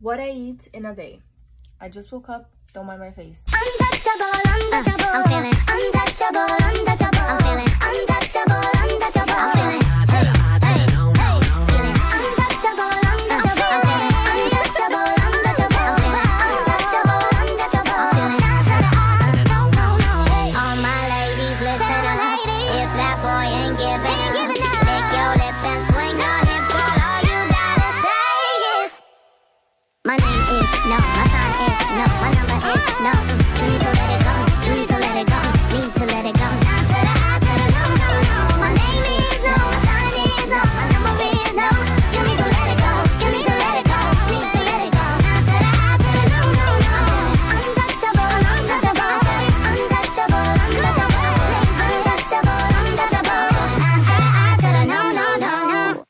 What I eat in a day. I just woke up. Don't mind my face. Untouchable, untouchable. I'm feeling untouchable, untouchable. I'm feeling untouchable, untouchable. I'm feeling. Boy ain't giving の朝